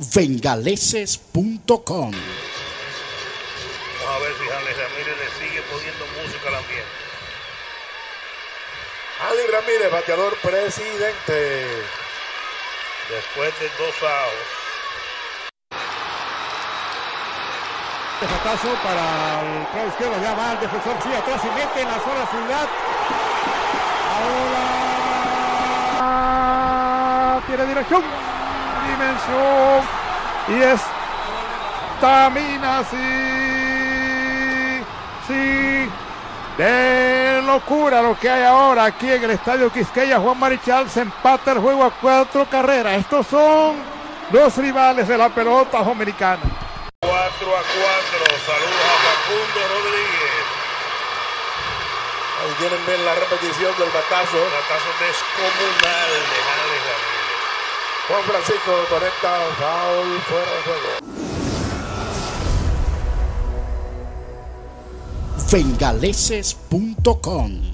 Vengaleses.com Vamos a ver si Alex Ramírez le sigue poniendo música al ambiente. Ali Ramírez, bateador presidente. Después de dos outs. Batazo para el pro izquierdo, ya va el defensor, sí, atrás y mete en la zona ciudad. Ahora tiene dirección, dimensión y estamina, sí, sí. De locura lo que hay ahora aquí en el Estadio Quisqueya. Juan Marichal se empata el juego a cuatro carreras. Estos son los rivales de la pelota dominicana. 4 a 4. Saludos a Facundo Rodríguez. Ahí tienen ver la repetición del batazo. Batazo descomunal de Alex. Juan Francisco conecta foul fuera de juego. Vengaleses.com